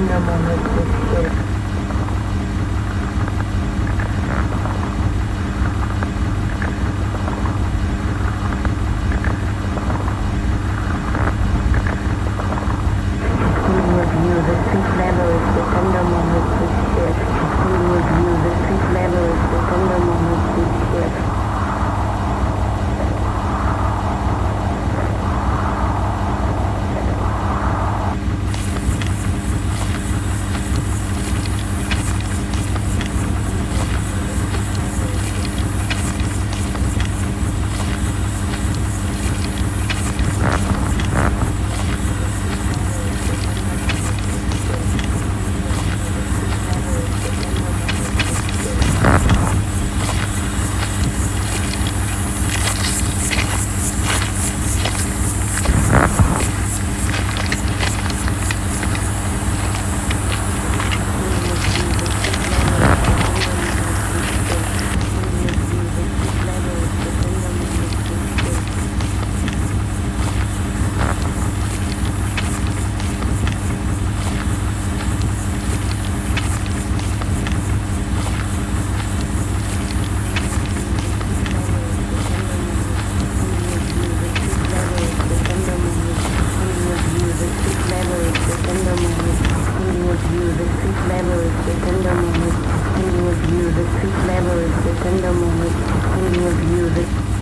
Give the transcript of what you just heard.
Annem anlatıyor.